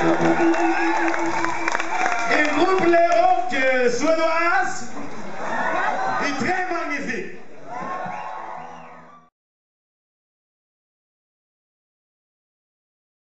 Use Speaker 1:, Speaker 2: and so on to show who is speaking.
Speaker 1: Un groupe les rock suédois est très magnifique.